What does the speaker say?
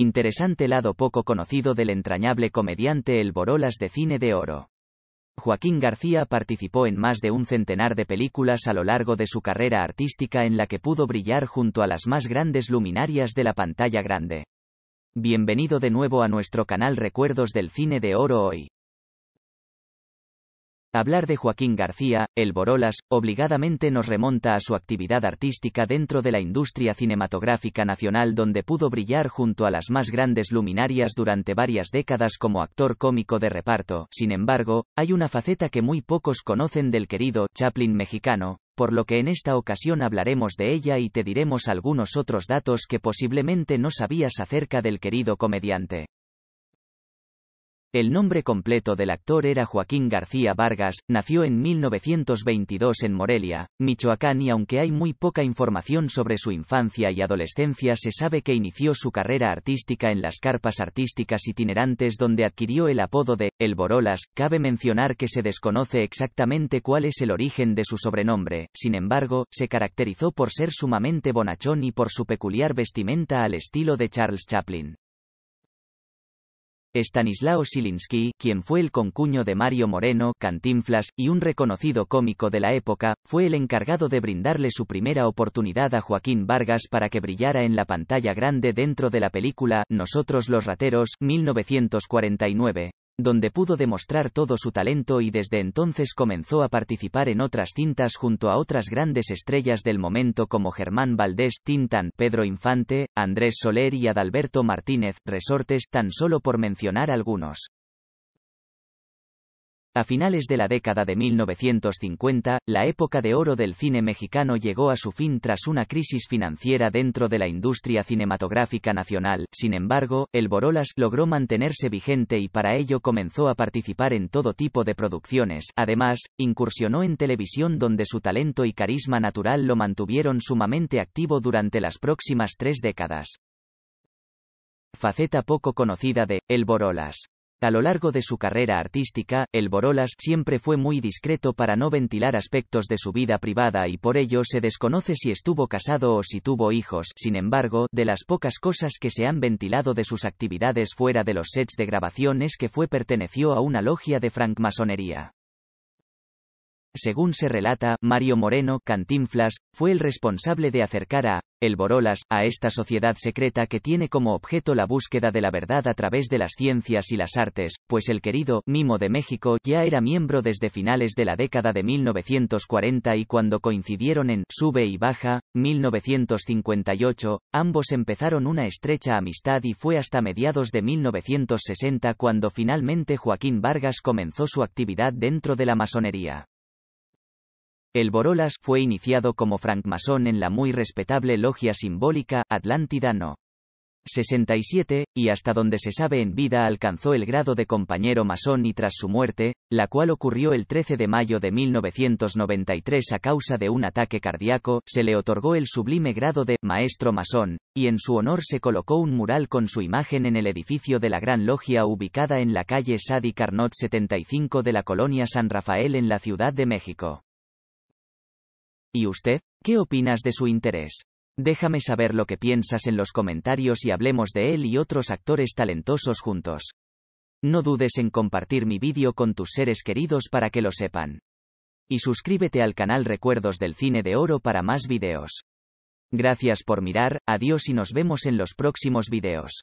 Interesante lado poco conocido del entrañable comediante El Borolas de Cine de Oro. Joaquín García participó en más de un centenar de películas a lo largo de su carrera artística en la que pudo brillar junto a las más grandes luminarias de la pantalla grande. Bienvenido de nuevo a nuestro canal Recuerdos del Cine de Oro hoy. Hablar de Joaquín García, el Borolas, obligadamente nos remonta a su actividad artística dentro de la industria cinematográfica nacional donde pudo brillar junto a las más grandes luminarias durante varias décadas como actor cómico de reparto. Sin embargo, hay una faceta que muy pocos conocen del querido Chaplin mexicano, por lo que en esta ocasión hablaremos de ella y te diremos algunos otros datos que posiblemente no sabías acerca del querido comediante. El nombre completo del actor era Joaquín García Vargas, nació en 1922 en Morelia, Michoacán y aunque hay muy poca información sobre su infancia y adolescencia se sabe que inició su carrera artística en las carpas artísticas itinerantes donde adquirió el apodo de El Borolas, cabe mencionar que se desconoce exactamente cuál es el origen de su sobrenombre, sin embargo, se caracterizó por ser sumamente bonachón y por su peculiar vestimenta al estilo de Charles Chaplin. Stanislao Silinsky, quien fue el concuño de Mario Moreno, Cantinflas, y un reconocido cómico de la época, fue el encargado de brindarle su primera oportunidad a Joaquín Vargas para que brillara en la pantalla grande dentro de la película Nosotros los Rateros, 1949 donde pudo demostrar todo su talento y desde entonces comenzó a participar en otras cintas junto a otras grandes estrellas del momento como Germán Valdés, Tintan, Pedro Infante, Andrés Soler y Adalberto Martínez, Resortes tan solo por mencionar algunos. A finales de la década de 1950, la época de oro del cine mexicano llegó a su fin tras una crisis financiera dentro de la industria cinematográfica nacional. Sin embargo, el Borolas logró mantenerse vigente y para ello comenzó a participar en todo tipo de producciones. Además, incursionó en televisión donde su talento y carisma natural lo mantuvieron sumamente activo durante las próximas tres décadas. Faceta poco conocida de El Borolas. A lo largo de su carrera artística, el Borolas siempre fue muy discreto para no ventilar aspectos de su vida privada y por ello se desconoce si estuvo casado o si tuvo hijos. Sin embargo, de las pocas cosas que se han ventilado de sus actividades fuera de los sets de grabación es que fue perteneció a una logia de francmasonería. Según se relata, Mario Moreno, Cantinflas, fue el responsable de acercar a el Borolas a esta sociedad secreta que tiene como objeto la búsqueda de la verdad a través de las ciencias y las artes, pues el querido Mimo de México ya era miembro desde finales de la década de 1940 y cuando coincidieron en Sube y Baja, 1958, ambos empezaron una estrecha amistad y fue hasta mediados de 1960 cuando finalmente Joaquín Vargas comenzó su actividad dentro de la masonería. El Borolas fue iniciado como francmasón en la muy respetable logia simbólica Atlántida No. 67, y hasta donde se sabe en vida alcanzó el grado de compañero masón y tras su muerte, la cual ocurrió el 13 de mayo de 1993 a causa de un ataque cardíaco, se le otorgó el sublime grado de maestro masón, y en su honor se colocó un mural con su imagen en el edificio de la Gran Logia ubicada en la calle Sadi Carnot 75 de la colonia San Rafael en la Ciudad de México. ¿Y usted? ¿Qué opinas de su interés? Déjame saber lo que piensas en los comentarios y hablemos de él y otros actores talentosos juntos. No dudes en compartir mi vídeo con tus seres queridos para que lo sepan. Y suscríbete al canal Recuerdos del Cine de Oro para más videos. Gracias por mirar, adiós y nos vemos en los próximos videos.